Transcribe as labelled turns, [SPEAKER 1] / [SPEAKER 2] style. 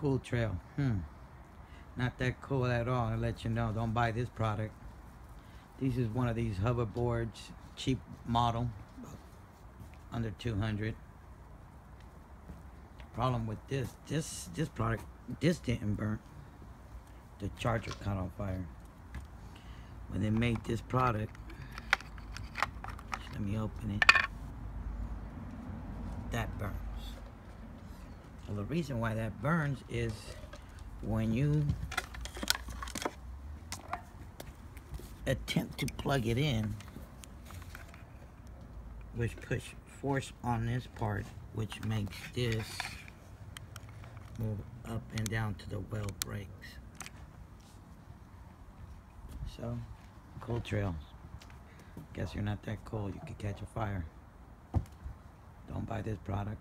[SPEAKER 1] Coolreall. Hmm. Not that cool at all. I let you know. Don't buy this product. This is one of these hoverboards, cheap model, under 200. Problem with this, this this product, this didn't burn. The charger caught on fire. When they made this product, let me open it. That burns. Well, the reason why that burns is when you attempt to plug it in, which push force on this part, which makes this move up and down to the well brakes. So, cold trails. Guess you're not that cold. You could catch a fire. Don't buy this product.